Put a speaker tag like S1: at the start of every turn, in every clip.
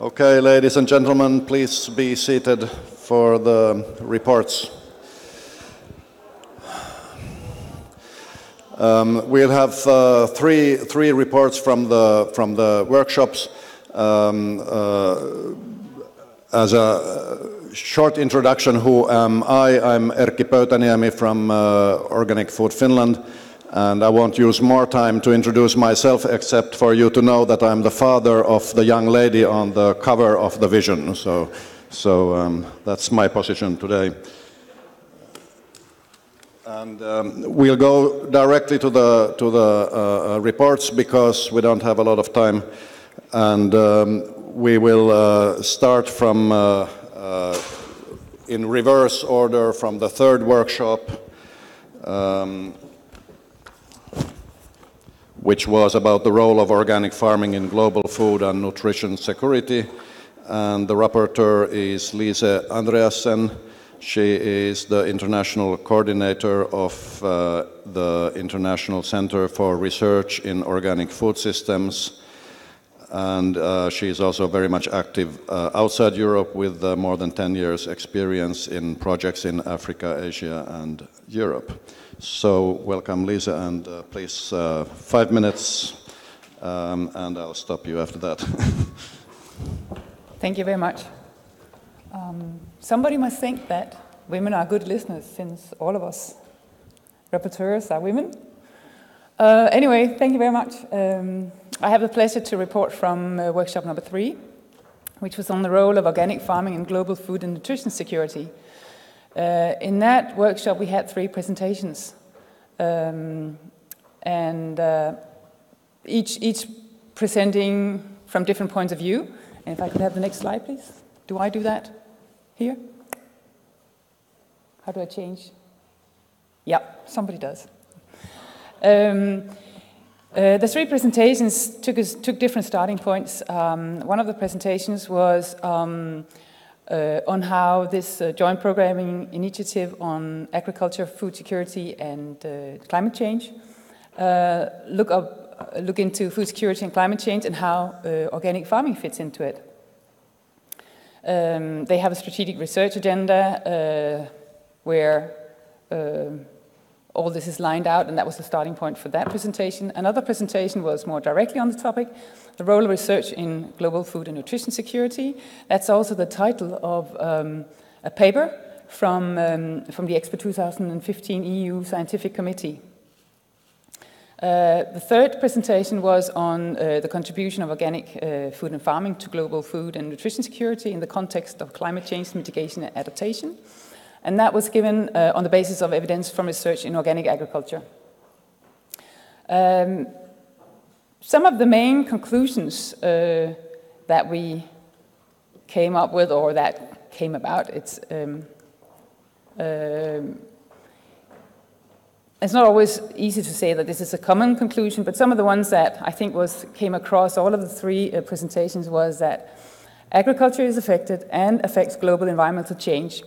S1: Okay, ladies and gentlemen, please be seated for the reports. Um, we'll have uh, three, three reports from the, from the workshops. Um, uh, as a short introduction, who am I? I'm Erkki Pöytäniemi from uh, Organic Food Finland, and I won't use more time to introduce myself except for you to know that I'm the father of the young lady on the cover of the vision. So, so um, that's my position today. And um, we'll go directly to the, to the uh, uh, reports because we don't have a lot of time. And um, we will uh, start from, uh, uh, in reverse order, from the third workshop, um, which was about the role of organic farming in global food and nutrition security. And the rapporteur is Lise Andreasen. She is the international coordinator of uh, the International Center for Research in Organic Food Systems. And uh, she is also very much active uh, outside Europe with uh, more than 10 years experience in projects in Africa, Asia, and Europe. So welcome, Lisa, and uh, please, uh, five minutes, um, and I'll stop you after that.
S2: Thank you very much. Um, somebody must think that women are good listeners since all of us rapporteurs are women. Uh, anyway, thank you very much. Um, I have the pleasure to report from uh, workshop number three, which was on the role of organic farming in global food and nutrition security. Uh, in that workshop, we had three presentations, um, and uh, each, each presenting from different points of view. And if I could have the next slide, please. Do I do that? Here? How do I change? Yeah, somebody does. Um, uh, the three presentations took, us, took different starting points. Um, one of the presentations was um, uh, on how this uh, joint programming initiative on agriculture, food security, and uh, climate change uh, look, up, uh, look into food security and climate change and how organic farming fits into it. Um, they have a strategic research agenda uh, where uh, all this is lined out, and that was the starting point for that presentation. Another presentation was more directly on the topic, the role of research in global food and nutrition security. That's also the title of um, a paper from, um, from the Expo 2015 EU Scientific Committee. Uh, the third presentation was on uh, the contribution of organic uh, food and farming to global food and nutrition security in the context of climate change mitigation and adaptation. And that was given uh, on the basis of evidence from research in organic agriculture. Um, some of the main conclusions uh, that we came up with or that came about, it's um, um it's not always easy to say that this is a common conclusion, but some of the ones that I think was came across all of the three uh, presentations was that agriculture is affected and affects global environmental change.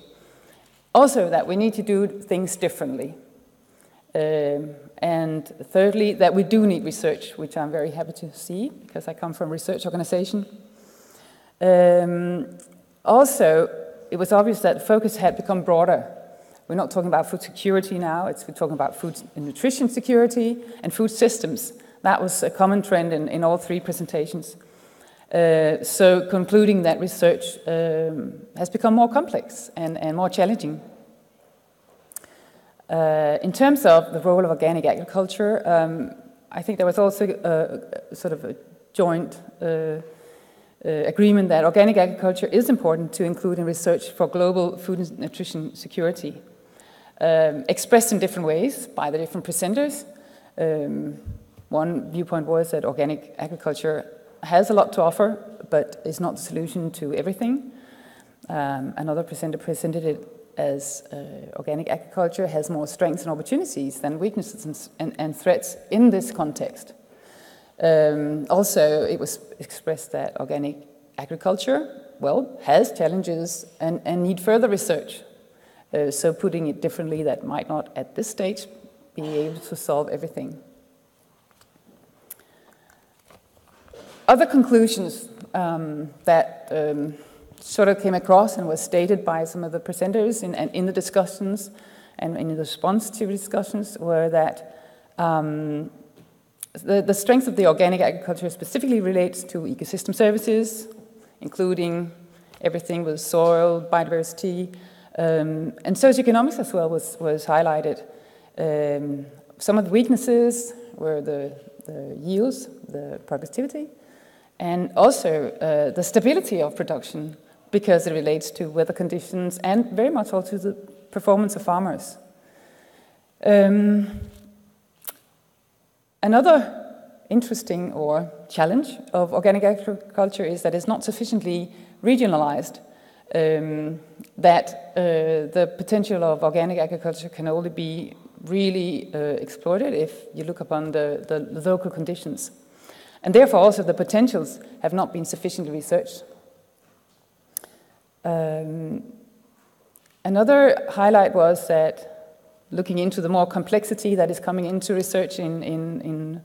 S2: Also, that we need to do things differently. Um, and thirdly, that we do need research, which I'm very happy to see because I come from a research organization. Um, also, it was obvious that the focus had become broader we're not talking about food security now, it's, we're talking about food and nutrition security and food systems. That was a common trend in, in all three presentations. Uh, so concluding that research um, has become more complex and, and more challenging. Uh, in terms of the role of organic agriculture, um, I think there was also a, a sort of a joint uh, uh, agreement that organic agriculture is important to include in research for global food and nutrition security um, expressed in different ways by the different presenters. Um, one viewpoint was that organic agriculture has a lot to offer, but is not the solution to everything. Um, another presenter presented it as uh, organic agriculture has more strengths and opportunities than weaknesses and, and, threats in this context. Um, also, it was expressed that organic agriculture, well, has challenges and, and need further research uh, so putting it differently, that might not at this stage be able to solve everything. Other conclusions um, that um, sort of came across and was stated by some of the presenters in, in the discussions and in the response to discussions were that um, the, the strength of the organic agriculture specifically relates to ecosystem services, including everything with soil, biodiversity, um, and socioeconomics as well was, was highlighted. Um, some of the weaknesses were the, the yields, the productivity, and also uh, the stability of production because it relates to weather conditions and very much also to the performance of farmers. Um, another interesting or challenge of organic agriculture is that it's not sufficiently regionalized. Um, that uh, the potential of organic agriculture can only be really uh, exploited if you look upon the, the, local conditions. And therefore, also the potentials have not been sufficiently researched. Um, another highlight was that looking into the more complexity that is coming into research in, in, in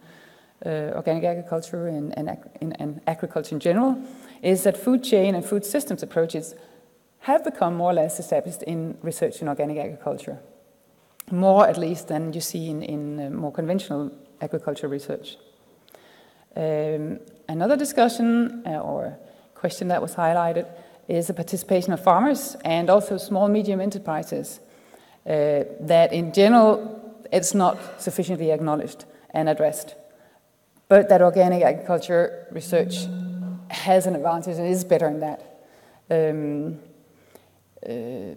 S2: uh, organic agriculture and, and, and agriculture in general, is that food chain and food systems approaches have become more or less established in research in organic agriculture. More, at least, than you see in, in uh, more conventional agriculture research. Um, another discussion uh, or question that was highlighted is the participation of farmers and also small medium enterprises. Uh, that in general, it's not sufficiently acknowledged and addressed. But that organic agriculture research has an advantage and is better in that. Um, uh,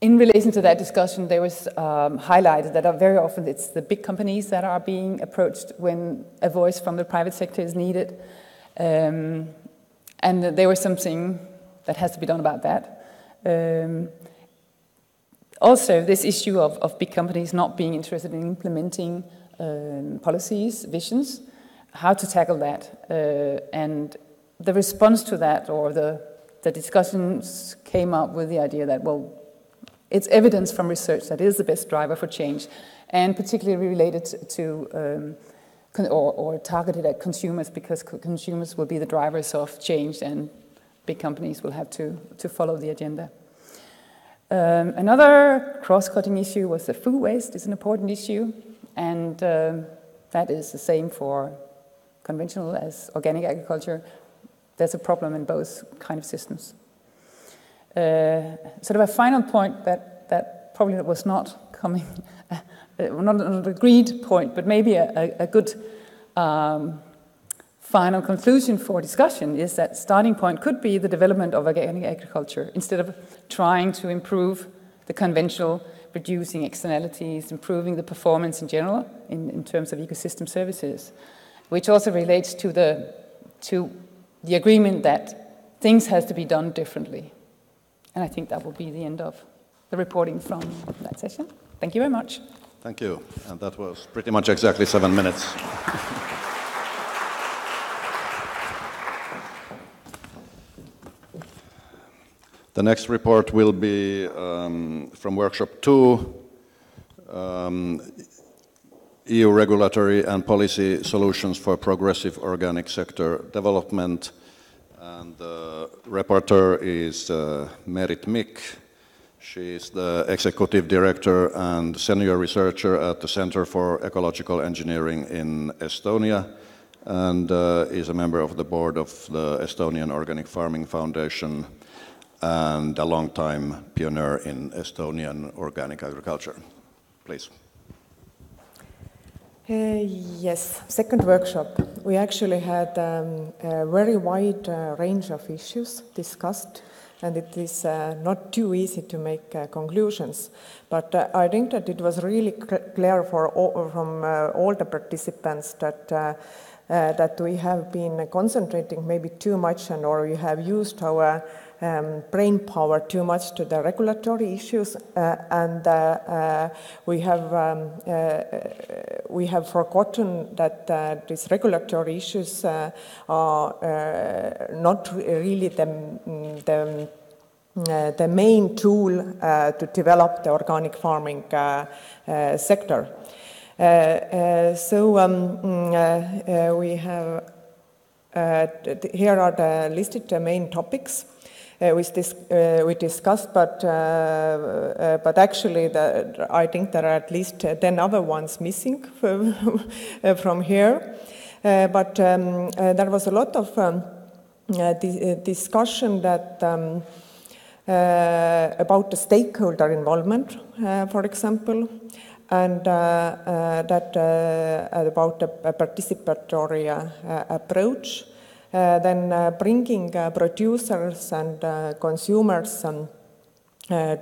S2: in relation to that discussion, there was um, highlighted that very often it's the big companies that are being approached when a voice from the private sector is needed. Um, and there was something that has to be done about that. Um, also, this issue of, of big companies not being interested in implementing um, policies, visions, how to tackle that. Uh, and the response to that, or the, the discussions came up with the idea that, well, it's evidence from research that is the best driver for change, and particularly related to um, or, or, targeted at consumers because consumers will be the drivers of change and big companies will have to, to follow the agenda. Um, another cross-cutting issue was the food waste is an important issue, and um, that is the same for conventional as organic agriculture. There's a problem in both kind of systems. Uh, sort of a final point that, that probably was not coming, not an agreed point, but maybe a, a, a good um, final conclusion for discussion is that starting point could be the development of organic agriculture instead of trying to improve the conventional reducing externalities, improving the performance in general in, in terms of ecosystem services, which also relates to the, to the agreement that things has to be done differently. And I think that will be the end of the reporting from that session. Thank you very much.
S1: Thank you. And that was pretty much exactly seven minutes. The next report will be um, from workshop two, um, EU regulatory and policy solutions for progressive organic sector development. And the rapporteur is uh, Merit Mikk. She is the executive director and senior researcher at the Center for Ecological Engineering in Estonia and uh, is a member of the board of the Estonian Organic Farming Foundation and a long-time pioneer in Estonian organic agriculture. Please.
S3: Uh, yes, second workshop. We actually had um, a very wide uh, range of issues discussed, and it is uh, not too easy to make uh, conclusions. But uh, I think that it was really clear for all, from uh, all the participants that that we have been concentrating maybe too much, and or we have used our um, brain power too much to the regulatory issues, uh, and uh, uh, we have um, we have forgotten that these regulatory issues are not really the, the uh, the main tool uh, to develop the organic farming uh, sector. so um, mm, we have here are the listed the main topics uh, we, dis uh, we discussed, but, uh, uh, but actually the, I think there are at least 10 other ones missing from, here. but um, there was a lot of um, di discussion that um, about the stakeholder involvement, for example, and that about a participatory approach. Uh, then uh, bringing uh, producers and consumers um,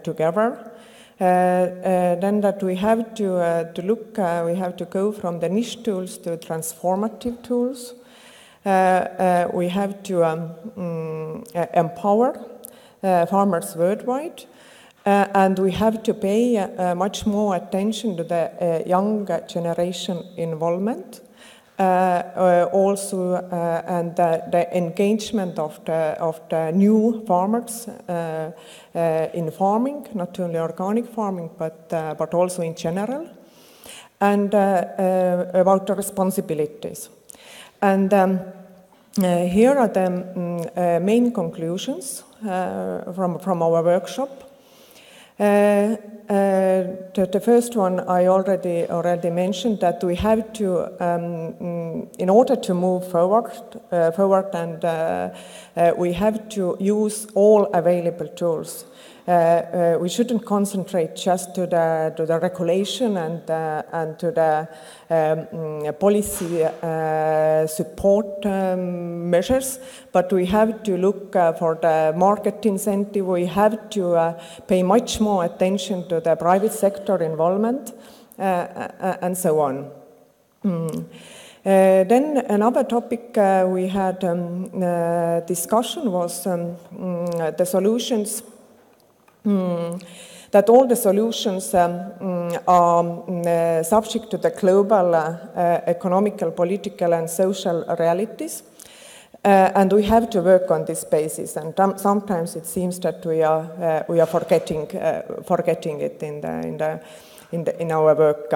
S3: together. then that we have to, to look, we have to go from the niche tools to transformative tools. we have to um, um, empower farmers worldwide. Uh, and we have to pay uh, much more attention to the uh, young generation involvement Uh, uh, also uh, and the, the, engagement of the, of the new farmers uh, in farming, not only organic farming, but, but also in general, and about the responsibilities. And um, here are the um, main conclusions from, from our workshop. Uh, uh, the, the, first one I already already mentioned that we have to, um, mm, in order to move forward, uh, forward, and uh, uh, we have to use all available tools. Uh, uh, we shouldn't concentrate just to the, to the regulation and, uh, and to the um, mm, policy support um, measures, but we have to look for the market incentive. We have to pay much more attention to the private sector involvement and so on. Mm. Uh, then another topic uh, we had um, uh, discussion was um, mm, the solutions Mm, that all the solutions um, mm, are mm, uh, subject to the global uh, uh, economical, political, and social realities. Uh, and we have to work on this basis. And sometimes it seems that we are uh, we are forgetting uh, forgetting it in the in the in, the, in our work.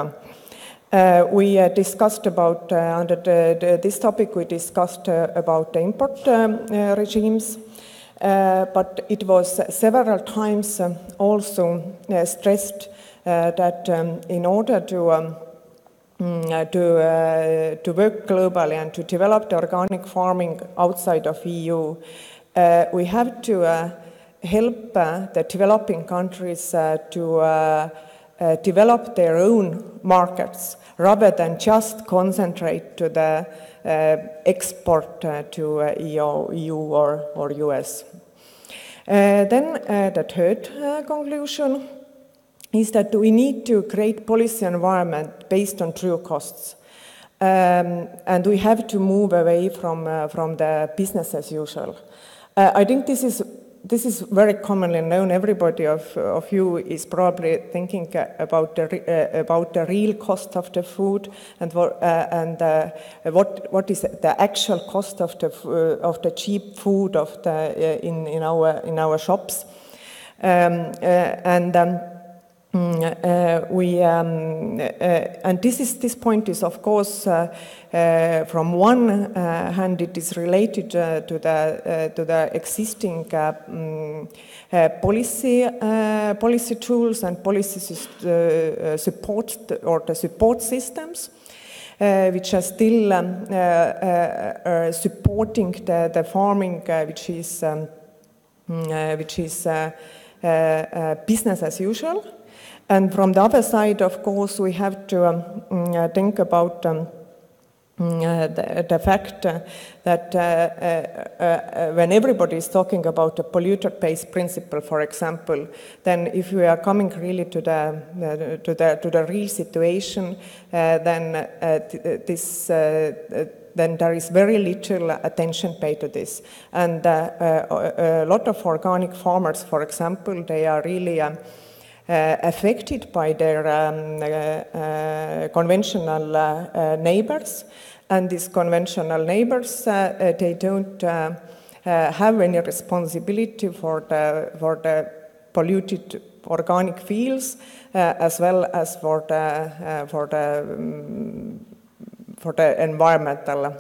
S3: we discussed about under the, the, this topic. We discussed about the import um, regimes. Uh, but it was several times um, also uh, stressed uh, that um, in order to um, mm, to, uh, to work globally and to develop the organic farming outside of EU, uh, we have to uh, help the developing countries to develop their own markets rather than just concentrate to the export uh, to uh, EU, EU or, or US. then the third conclusion is that we need to create policy environment based on true costs. Um, and we have to move away from, uh, from the business as usual. Uh, I think this is this is very commonly known. Everybody of, of you is probably thinking about the, uh, about the real cost of the food and, what, uh, and uh, what, what is the actual cost of the, uh, of the cheap food of the, uh, in, in, our, in our shops. Um, uh, and um, uh, we um, uh, and this is this point is of course uh, uh from one uh, hand it is related to the to the existing um, policy policy tools and policy support or the support systems which are still um, supporting the, the farming which is um, mm, which is business as usual and from the other side, of course, we have to um, mm, uh, think about um, mm, uh, the, the, fact uh, that uh, uh, uh, when everybody is talking about the polluter pays principle, for example, then if we are coming really to the to the to the real situation, then this then there is very little attention paid to this. And a lot of organic farmers, for example, they are really um, affected by their um, uh, uh, conventional neighbors. And these conventional neighbors, they don't have any responsibility for the, for the polluted organic fields as well as for the, for the, um, for the environmental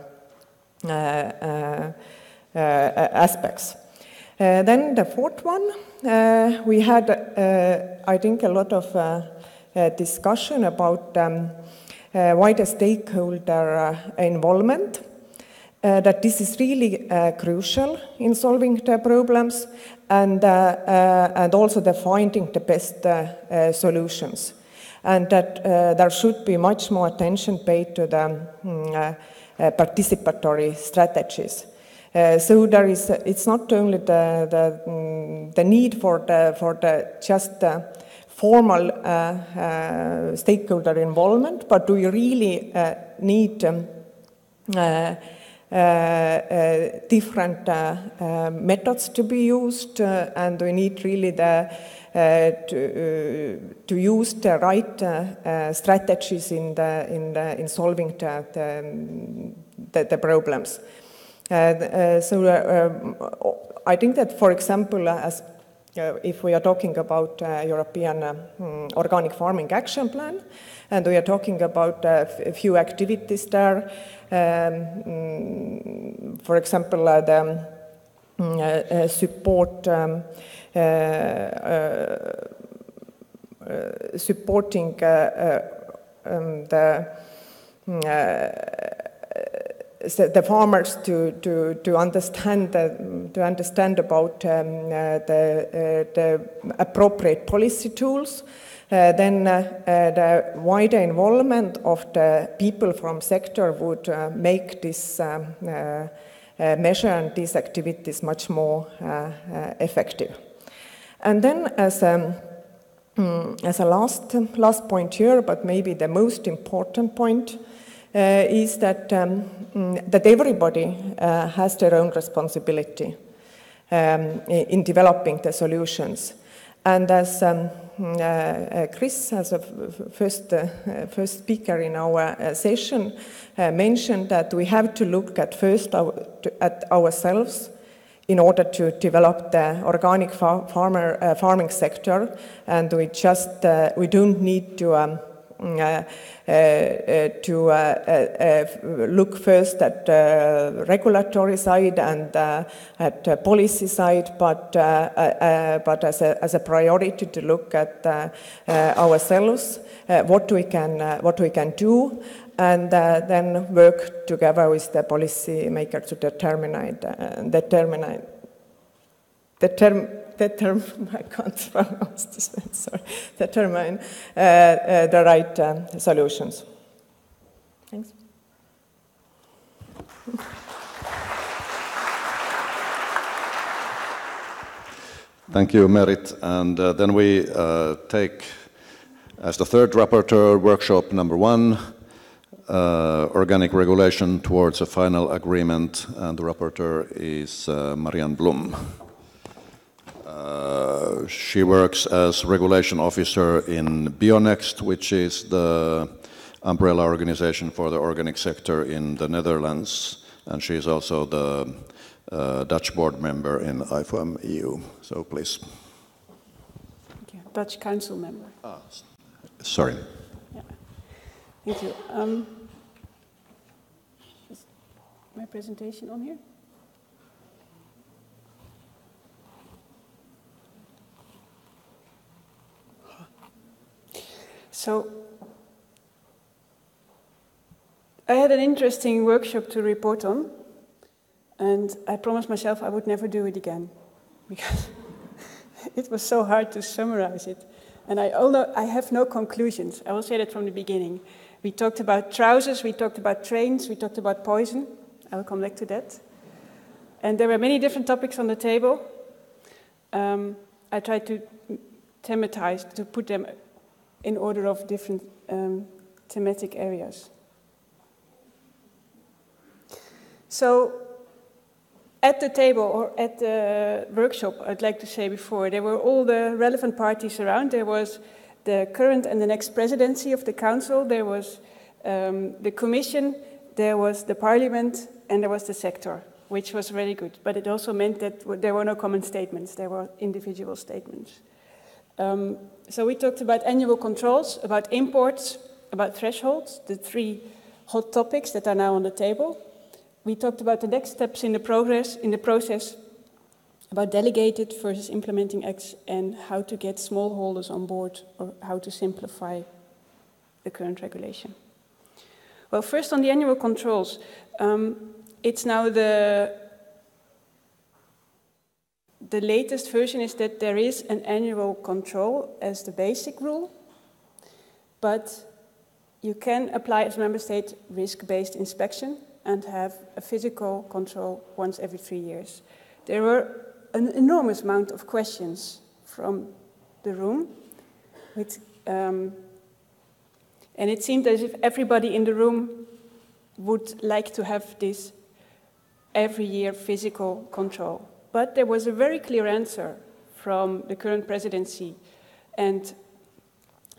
S3: uh, uh, uh, aspects. Uh, then the fourth one, uh, Uh, we had, uh, I think, a lot of uh, discussion about um, wider stakeholder involvement. Uh, that this is really uh, crucial in solving the problems and, uh, and also the finding the best solutions. And that there should be much more attention paid to the um, participatory strategies. Uh, so there is, uh, it's not only the, the, um, the need for the, for the just uh, formal stakeholder involvement, but we really need um, different methods to be used, and we need really the uh, to, uh, to use the right uh, strategies in, the, in, the, in solving the, the, the problems. Uh, uh, so uh, I think that, for example, as if we are talking about European um, Organic Farming Action Plan, and we are talking about a few activities there, um, for example, the um, support um, supporting um, the the farmers to, to, to understand the, to understand about um, uh, the, uh, the appropriate policy tools. Uh, then uh, uh, the wider involvement of the people from sector would uh, make this um, measure and these activities much more effective. And then as um, as a last, last point here, but maybe the most important point, is that, um, mm, that everybody uh, has their own responsibility um, in developing the solutions. And as um, mm, uh, Chris, as a first, first speaker in our session, mentioned that we have to look at first our, to, at ourselves in order to develop the organic farmer, uh, farming sector, and we just uh, we don't need to um, uh, uh, uh, Uh, uh, to uh, look first at the regulatory side and at the policy side, but, but as, a, as a priority to look at ourselves, what, we can, what we can do, and uh, then work together with the policy maker to determine, uh, determine, determine determine, I can't pronounce this, sorry, determine uh, uh, the right uh, solutions. Thanks.
S1: Thank you, Merit. And uh, then we uh, take, as the third rapporteur, workshop number one, uh, organic regulation towards a final agreement, and the rapporteur is Marianne Blom. Uh, she works as regulation officer in Bionext, which is the umbrella organization for the organic sector in the Netherlands, and she is also the uh, Dutch board member in IFOAM EU. So please.
S4: Thank you, Dutch council member. Ah,
S1: sorry.
S4: Yeah. Thank you. Um, is my presentation on here? So I had an interesting workshop to report on, and I promised myself I would never do it again because it was so hard to summarize it. And I, although I have no conclusions, I will say that from the beginning. We talked about trousers, we talked about trains, we talked about poison. I will come back to that. And there were many different topics on the table. Um, I tried to thematize, to put them in order of different um, thematic areas. So, at the table or at the workshop, I'd like to say before, there were all the relevant parties around. There was the current and the next presidency of the council, there was um, the commission, there was the parliament, and there was the sector, which was very good. But it also meant that there were no common statements, there were individual statements. Um, so we talked about annual controls, about imports, about thresholds, the three hot topics that are now on the table. we talked about the next steps in the progress in the process, about delegated versus implementing acts, and how to get smallholders on board or how to simplify the current regulation. Well, first on the annual controls, um, it's now the the latest version is that there is an annual control as the basic rule, but you can apply as a member state risk-based inspection and have a physical control once every three years. There were an enormous amount of questions from the room, um, and it seemed as if everybody in the room would like to have this every year physical control. But there was a very clear answer from the current presidency and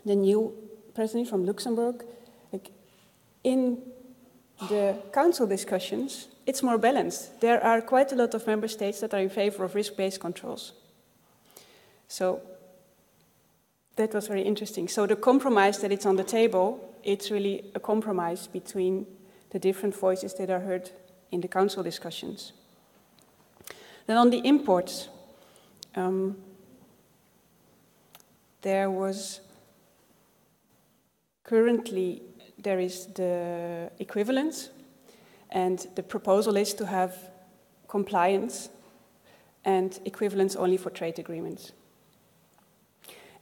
S4: the new president from Luxembourg. Like in the council discussions, it's more balanced. There are quite a lot of member states that are in favor of risk-based controls. So that was very interesting. So the compromise that it's on the table, it's really a compromise between the different voices that are heard in the council discussions. Then on the imports, um, there was currently there is the equivalence, and the proposal is to have compliance and equivalence only for trade agreements.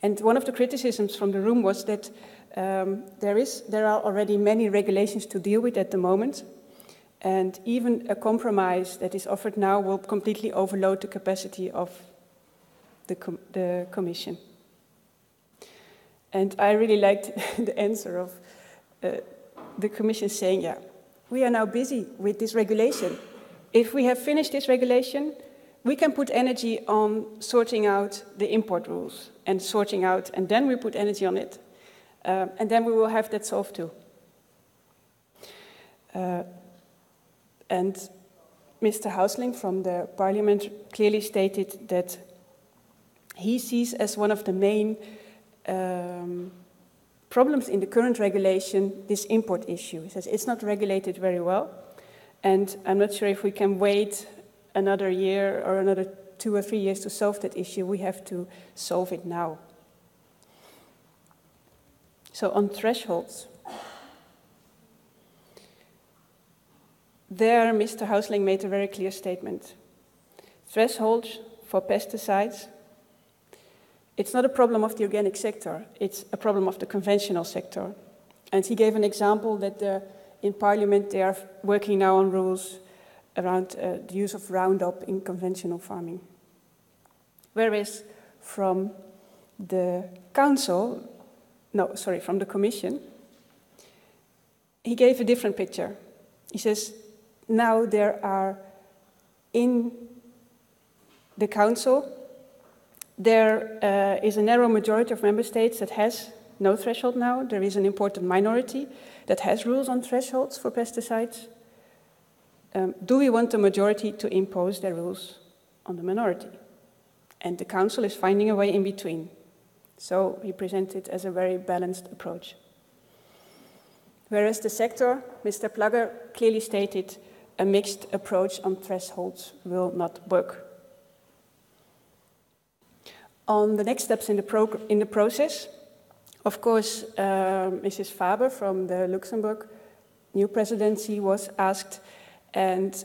S4: And one of the criticisms from the room was that um, there, is, there are already many regulations to deal with at the moment, and even a compromise that is offered now will completely overload the capacity of the, com the Commission. And I really liked the answer of uh, the Commission saying, yeah, we are now busy with this regulation. If we have finished this regulation, we can put energy on sorting out the import rules and sorting out, and then we put energy on it. Uh, and then we will have that solved too. Uh, and Mr. Häusling from the parliament clearly stated that he sees as one of the main um, problems in the current regulation this import issue. He says it's not regulated very well, and I'm not sure if we can wait another year or another two or three years to solve that issue. We have to solve it now. So, on thresholds, There, Mr. Häusling made a very clear statement. Thresholds for pesticides, it's not a problem of the organic sector, it's a problem of the conventional sector. And he gave an example that the, in Parliament they are working now on rules around uh, the use of Roundup in conventional farming. Whereas from the Council, no, sorry, from the Commission, he gave a different picture. He says now there are in the Council, there uh, is a narrow majority of member states that has no threshold now. There is an important minority that has rules on thresholds for pesticides. Um, do we want the majority to impose their rules on the minority? And the Council is finding a way in between. So he presented as a very balanced approach. Whereas the sector, Mr. Plagge clearly stated a mixed approach on thresholds will not work. On the next steps in the, in the process, of course, uh, Mrs. Faber from the Luxembourg new presidency was asked, and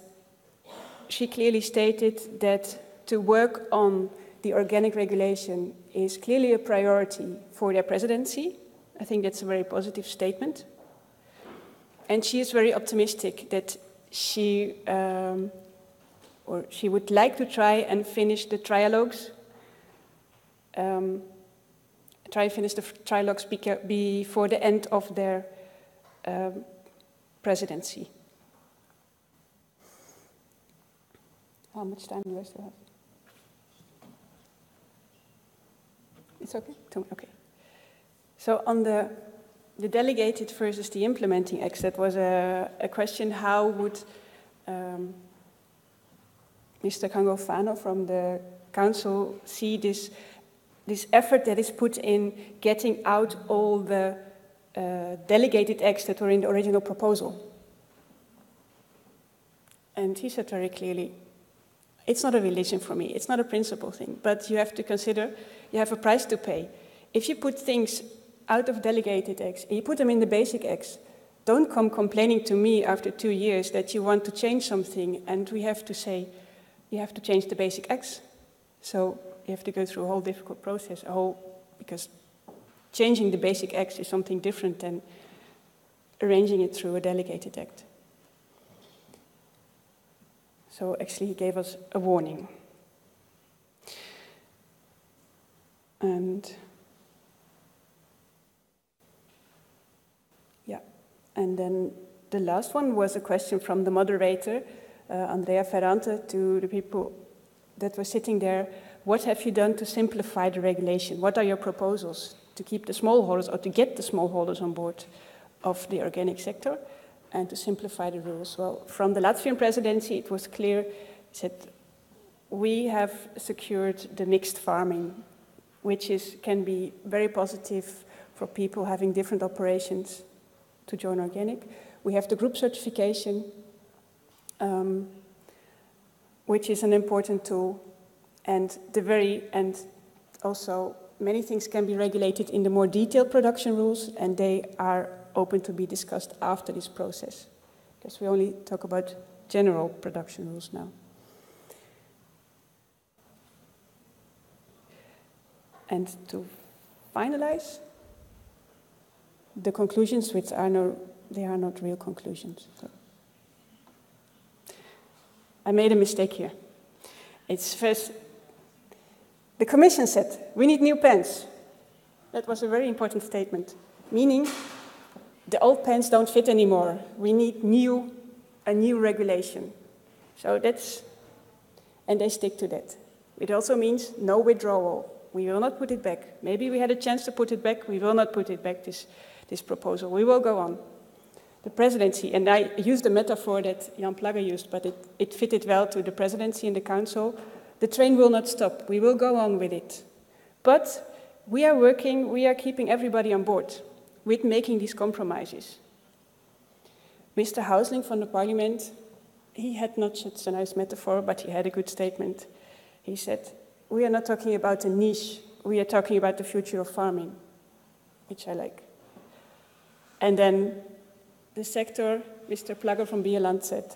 S4: she clearly stated that to work on the organic regulation is clearly a priority for their presidency. I think that's a very positive statement. And she is very optimistic that she um, or she would like to try and finish the trialogues. Um, try finish the trialogues before the end of their um, presidency. How much time do I still have? It's okay? Okay. So on the the delegated versus the implementing acts, that was a, a question how would um, Mr. Canga Fano from the council see this, this effort that is put in getting out all the uh, delegated acts that were in the original proposal? And he said very clearly, it's not a religion for me, it's not a principle thing, but you have to consider you have a price to pay. If you put things out of delegated acts you put them in the basic acts, don't come complaining to me after two years that you want to change something and we have to say, you have to change the basic acts. So you have to go through a whole difficult process, a whole, because changing the basic acts is something different than arranging it through a delegated act. So actually, he gave us a warning. And yeah, and then the last one was a question from the moderator, uh, Andrea Ferrante, to the people that were sitting there. What have you done to simplify the regulation? What are your proposals to keep the smallholders or to get the smallholders on board of the organic sector? and to simplify the rules. Well, from the Latvian presidency, it was clear that we have secured the mixed farming, which is, can be very positive for people having different operations to join organic. We have the group certification, um, which is an important tool, and the very and also many things can be regulated in the more detailed production rules, and they are open to be discussed after this process, because we only talk about general production rules now. And to finalize, the conclusions, which are no, they are not real conclusions. I made a mistake here. It's first, the Commission said, we need new pens. That was a very important statement, meaning the old pens don't fit anymore. We need new, a new regulation. So that's, and they stick to that. It also means no withdrawal. We will not put it back. Maybe we had a chance to put it back. We will not put it back, this, this proposal. We will go on. The presidency, and I used the metaphor that Jan Plagge used, but it, it fitted well to the presidency and the council. The train will not stop. We will go on with it. But we are working, we are keeping everybody on board with making these compromises. Mr. Häusling from the parliament, he had not such a nice metaphor, but he had a good statement. He said, We are not talking about a niche, we are talking about the future of farming, which I like. And then the sector, Mr. Plagge from Bioland said,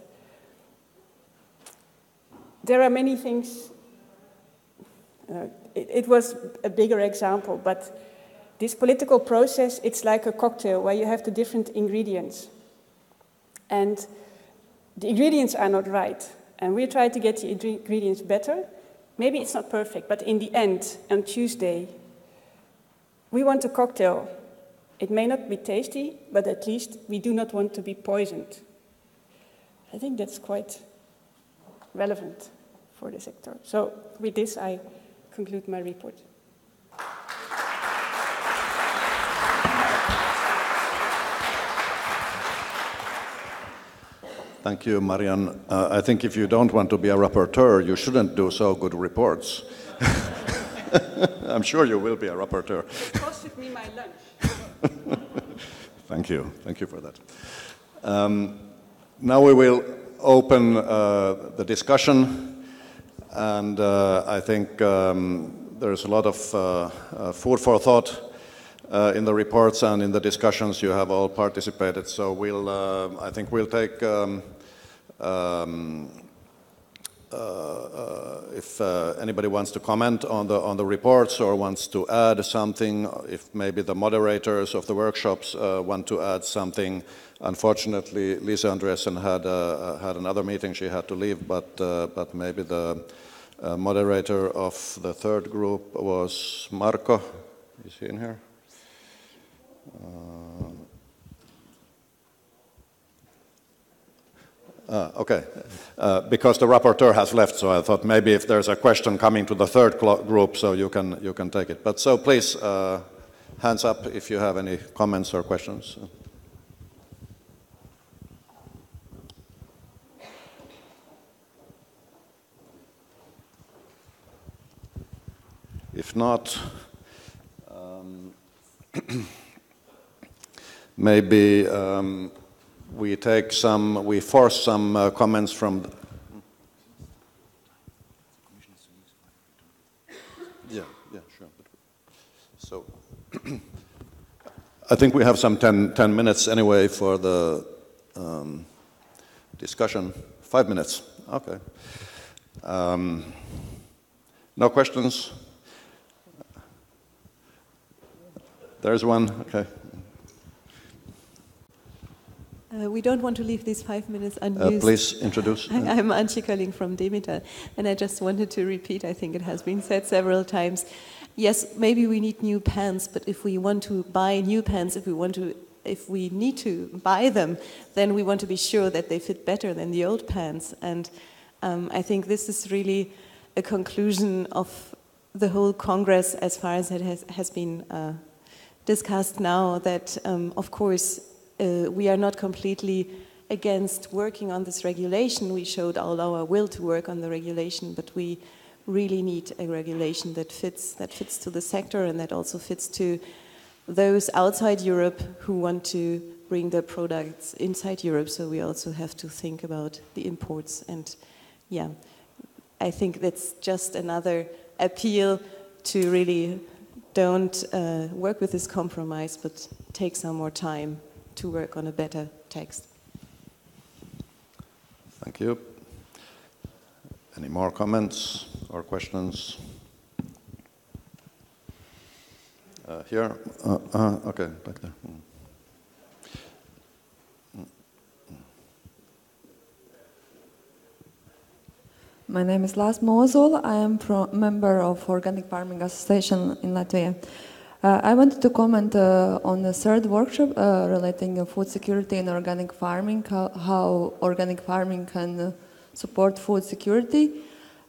S4: There are many things. Uh, it, it was a bigger example, but this political process, it's like a cocktail where you have the different ingredients. And the ingredients are not right. And we try to get the ingredients better. Maybe it's not perfect, but in the end, on Tuesday, we want a cocktail. It may not be tasty, but at least we do not want to be poisoned. I think that's quite relevant for the sector. So, with this, I conclude my report.
S1: Thank you, Marian. Uh, I think if you don't want to be a rapporteur, you shouldn't do so good reports. I'm sure you will be a rapporteur.
S4: It costed me my lunch.
S1: Thank you. Thank you for that. Um, now we will open uh, the discussion, and uh, I think um, there's a lot of uh, uh food for thought uh, in the reports and in the discussions you have all participated. So we'll, uh, I think we'll take um, um, Uh, uh, if uh, anybody wants to comment on the on the reports or wants to add something, if maybe the moderators of the workshops uh, want to add something. Unfortunately, Lisa Andreasen had had another meeting; she had to leave. But but maybe the moderator of the third group was Marco. Is he in here? Uh, okay, uh, because the rapporteur has left, so I thought maybe if there's a question coming to the third group, so you can you can take it. But so please, uh, hands up if you have any comments or questions. If not, um, maybe. Um, we take some, we force some uh, comments from. Yeah, yeah, sure. So, I think we have some 10, 10 minutes anyway for the um, discussion. Five minutes, okay. Um, no questions? There's one, okay.
S5: Uh, we don't want to leave these five minutes unused.
S1: Uh, please introduce.
S5: I, I'm Antje Kölling from Demeter, and I just wanted to repeat, I think it has been said several times. Yes, maybe we need new pants, but if we want to buy new pants, if we want to if we need to buy them, then we want to be sure that they fit better than the old pants. And um, I think this is really a conclusion of the whole Congress as far as it has, has been uh, discussed now, that um, of course uh, we are not completely against working on this regulation. We showed all our will to work on the regulation, but we really need a regulation that fits that fits to the sector and that also fits to those outside Europe who want to bring their products inside Europe. So we also have to think about the imports. And yeah, I think that's just another appeal to really don't uh, work with this compromise, but take some more time to work on a better text.
S1: Thank you. Any more comments or questions? Uh, here, uh, uh, okay, back there. Mm.
S6: My name is Lars Mosul. I am a member of Organic Farming Association in Latvia. Uh, I wanted to comment uh, on the third workshop uh, relating food security and organic farming, how, how organic farming can uh, support food security.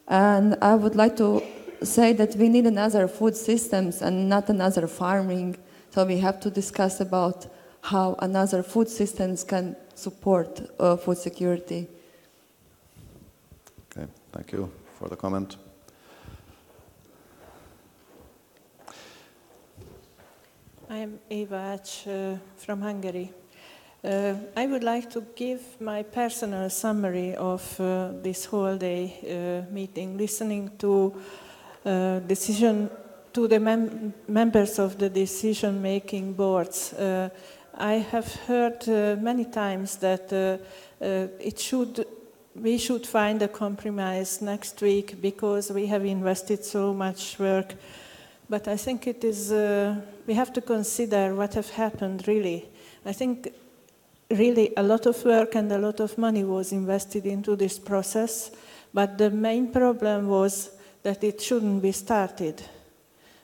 S6: And I would like to say that we need another food systems and not another farming. So we have to discuss about how another food systems can support uh, food security.
S1: Okay, thank you for the comment.
S7: I'm Eva Ach uh, from Hungary. Uh, I would like to give my personal summary of uh, this whole day uh, meeting, listening to uh, decision to the mem members of the decision-making boards. Uh, I have heard many times that it should we should find a compromise next week because we have invested so much work but I think it is, uh, we have to consider what have happened really. I think really a lot of work and a lot of money was invested into this process, but the main problem was that it shouldn't be started.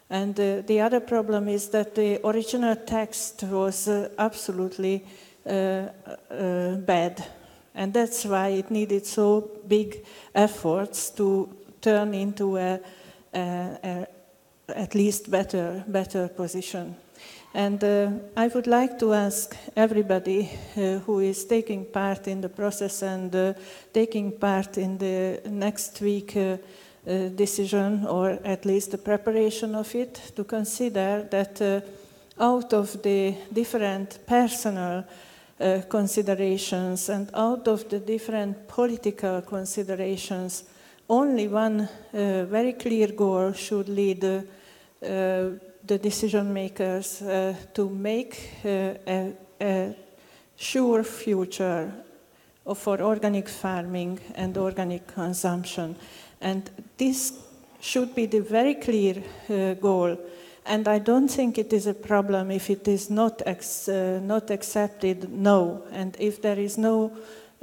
S7: And uh, the other problem is that the original text was uh, absolutely uh, uh, bad. And that's why it needed so big efforts to turn into a, a, a at least better, better position. And uh, I would like to ask everybody uh, who is taking part in the process and uh, taking part in the next week uh, uh, decision, or at least the preparation of it, to consider that uh, out of the different personal considerations and out of the different political considerations, only one very clear goal should lead uh, the decision makers uh, to make uh, a, a sure future for organic farming and organic consumption. And this should be the very clear uh, goal. And I don't think it is a problem if it is not, uh, not accepted, no. And if there is no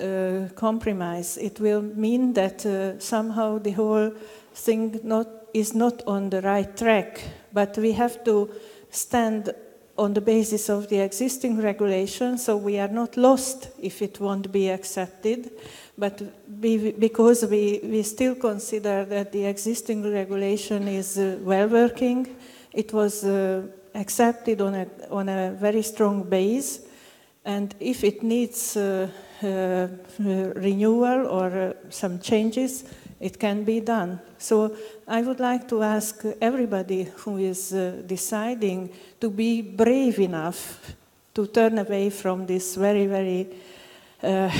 S7: uh, compromise, it will mean that somehow the whole thing not is not on the right track, but we have to stand on the basis of the existing regulation, so we are not lost if it won't be accepted, but we, because we, we still consider that the existing regulation is uh, well working, it was uh, accepted on a, on a very strong base, and if it needs uh, uh renewal or uh, some changes, it can be done. So I would like to ask everybody who is uh, deciding to be brave enough to turn away from this very, very uh,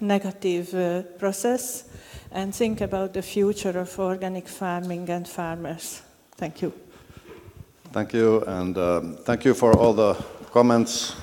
S7: negative uh, process and think about the future of organic farming and farmers. Thank you.
S1: Thank you, and um, thank you for all the comments